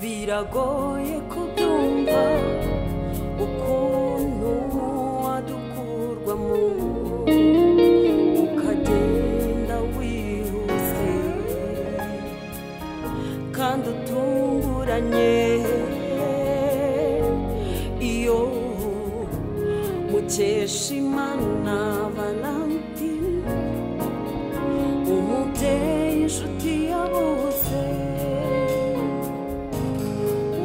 biragoye kubyumva ukuntu wadukurwamo ukagenda wihuse kandi utunguranye iyo mukeshimana valentine umubyeyi inshuti ya bose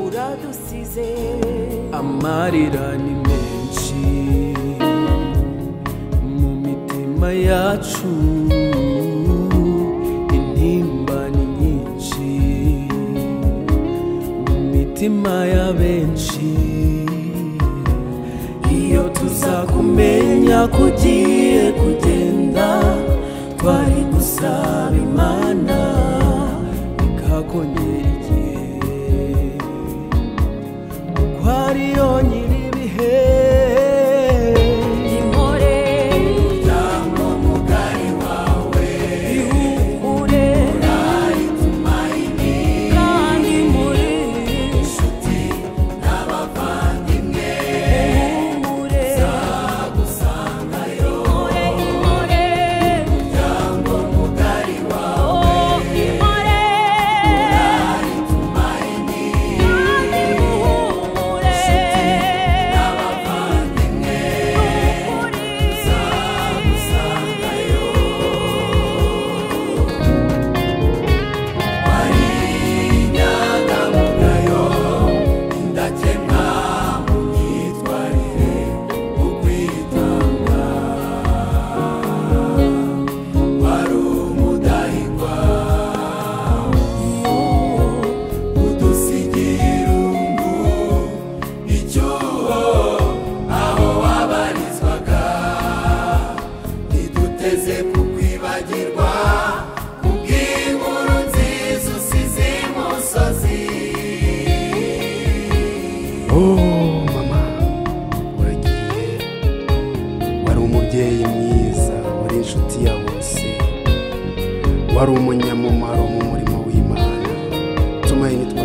uradusize amarira ni menshi mu mitima yacu mitima ya benshi iyo tuza kumenya ko ugiye kugenda twari gusaba imana ikakongera igihe. Kuko ariyo nyir'ibihe Oh mama uragiye. Wari umubyeyi mwiza wari inshuti ya bose. Wari umunyamumaro mu murimo w'imana. Tumaye nitwa